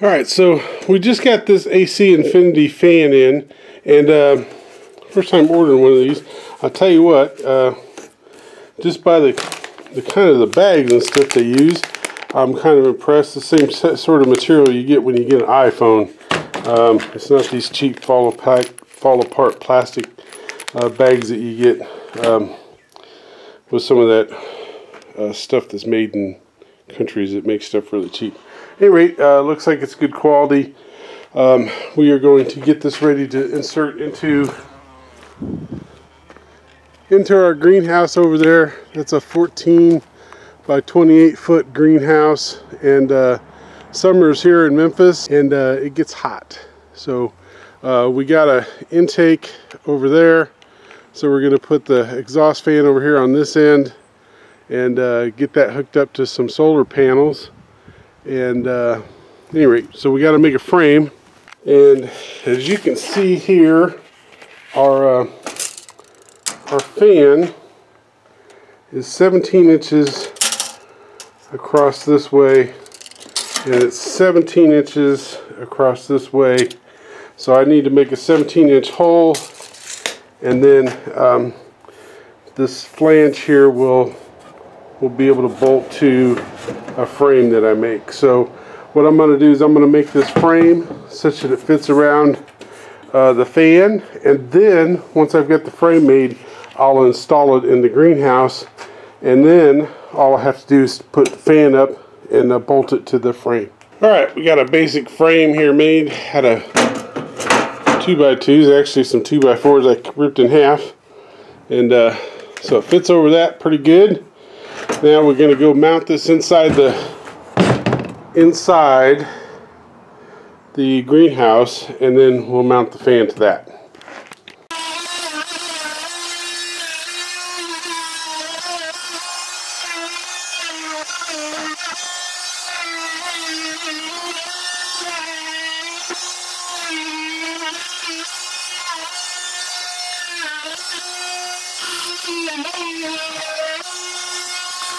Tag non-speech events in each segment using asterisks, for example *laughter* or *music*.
All right, so we just got this AC Infinity fan in, and uh, first time ordering one of these. I'll tell you what, uh, just by the the kind of the bags and stuff they use, I'm kind of impressed. The same sort of material you get when you get an iPhone. Um, it's not these cheap fall apart, fall apart plastic uh, bags that you get um, with some of that uh, stuff that's made in countries that make stuff really cheap. Anyway, uh, looks like it's good quality. Um, we are going to get this ready to insert into into our greenhouse over there. That's a 14 by 28 foot greenhouse and uh, summer's here in Memphis and uh, it gets hot. So uh, we got a intake over there. So we're going to put the exhaust fan over here on this end and uh, get that hooked up to some solar panels and uh, anyway so we got to make a frame. And as you can see here our uh, our fan is 17 inches across this way and it's 17 inches across this way. So I need to make a 17 inch hole and then um, this flange here will will be able to bolt to a frame that I make. So what I'm going to do is I'm going to make this frame such that it fits around uh, the fan and then once I've got the frame made I'll install it in the greenhouse and then all I have to do is put the fan up and uh, bolt it to the frame. Alright, we got a basic frame here made out of 2x2s, actually some 2x4s I ripped in half and uh, so it fits over that pretty good. Now we're going to go mount this inside the inside the greenhouse and then we'll mount the fan to that. *laughs*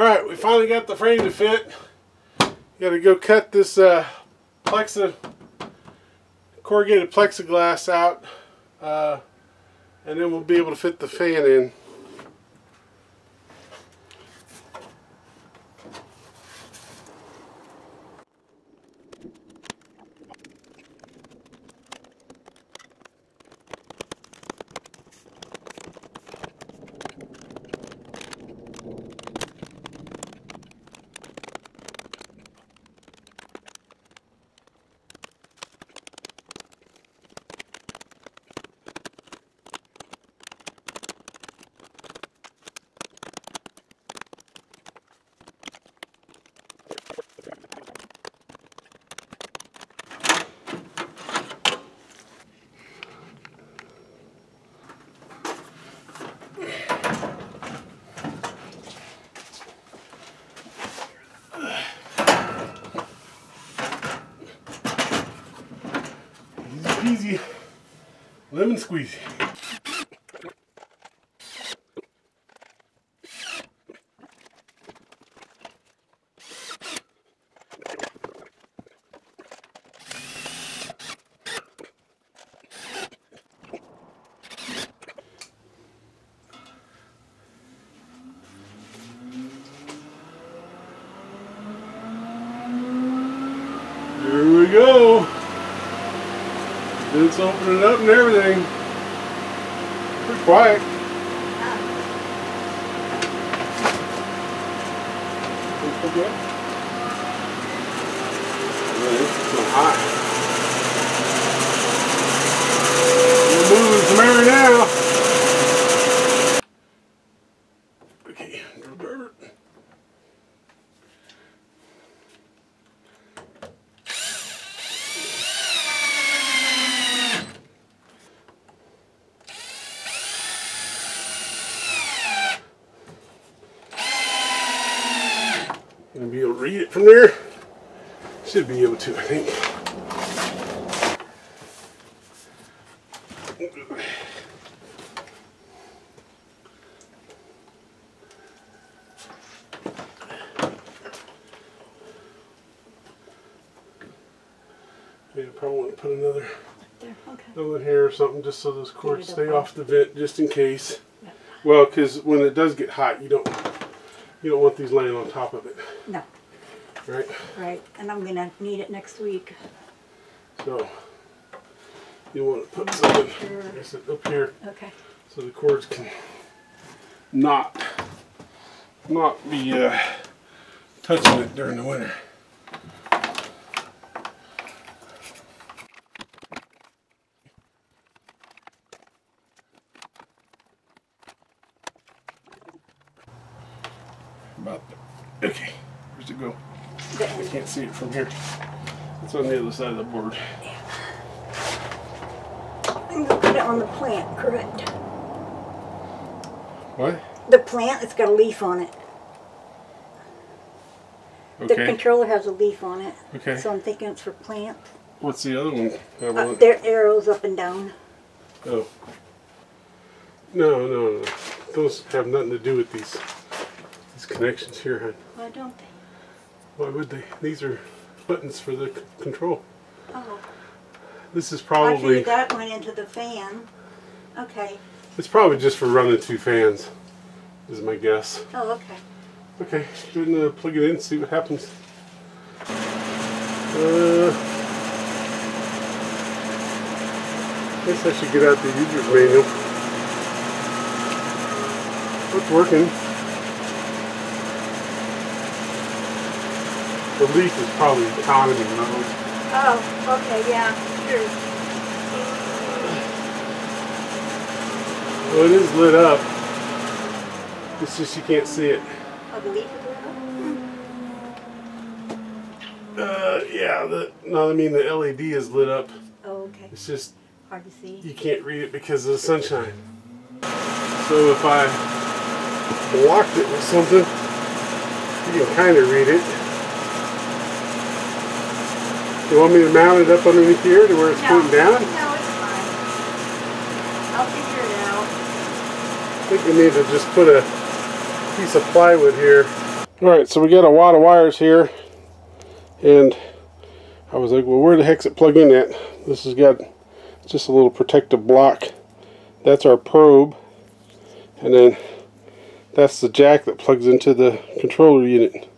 All right, we finally got the frame to fit. Got to go cut this uh, corrugated plexiglass out, uh, and then we'll be able to fit the fan in. Lemon squeezy. Here we go. It's opening up and everything. Pretty quiet. Okay. It's so hot. We're moving some air now. Okay, from there. Should be able to, I think. Yeah, probably want to put another There, okay. another here or something just so those cords stay up. off the vent just in case. Yeah. Well, because when it does get hot, you don't you don't want these laying on top of it, No, right? right, and I'm gonna need it next week. So you want to put something Sure. Guess up here Okay. so the cords can not not be uh, touching it during the winter. About there. Okay, where's it go? I can't see it from here. It's on the other side of the board. I'm gonna put it on the plant, correct? What? The plant, it's got a leaf on it. Okay. The controller has a leaf on it. Okay. So I'm thinking it's for plant. What's the other one? Uh, are arrows up and down. Oh. No, no, no. Those have nothing to do with these these connections here, hon. Why don't they? Why would they? These are buttons for the control. Oh, This is probably figured that went into the fan. Okay. it's probably just for running two fans. Is my guess. Oh, okay. Okay, go ahead and uh, plug it in, see what happens. Uh, I guess I should get out the user's manual. It's working. The leaf is probably economy mode. Oh, okay, yeah, sure. Well, it is lit up. It's just you can't see it. Oh, the leaf is lit up? Uh, yeah. The no, I mean the LED is lit up. Oh, okay. It's just Hard to see. you can't read it because of the sunshine. So if I blocked it with something, you can kind of read it. You want me to mount it up underneath here to where it's No, pointing down? No, it's fine. I'll figure it out. I think we need to just put a piece of plywood here. Alright, so we got a wad of wires here. And I was like, well, where the heck's it plug in at? This has got just a little protective block. That's our probe. And then that's the jack that plugs into the controller unit.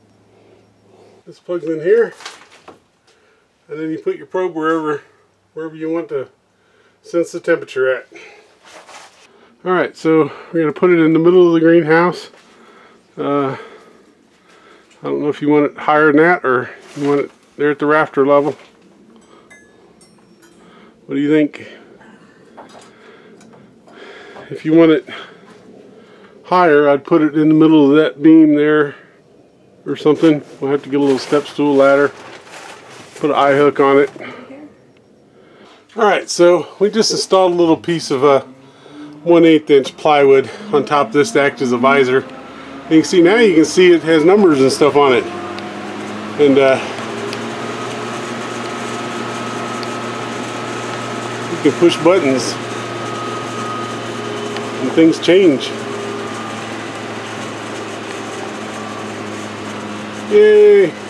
This plugs in here. And then you put your probe wherever wherever you want to sense the temperature at. Alright, so we're going to put it in the middle of the greenhouse. Uh, I don't know if you want it higher than that or you want it there at the rafter level. What do you think? If you want it higher, I'd put it in the middle of that beam there or something. We'll have to get a little step stool ladder, put an eye hook on it. Alright, so we just installed a little piece of a 1 8 inch plywood on top of this to act as a visor. You can see now you can see it has numbers and stuff on it. And uh, you can push buttons and things change. Yay!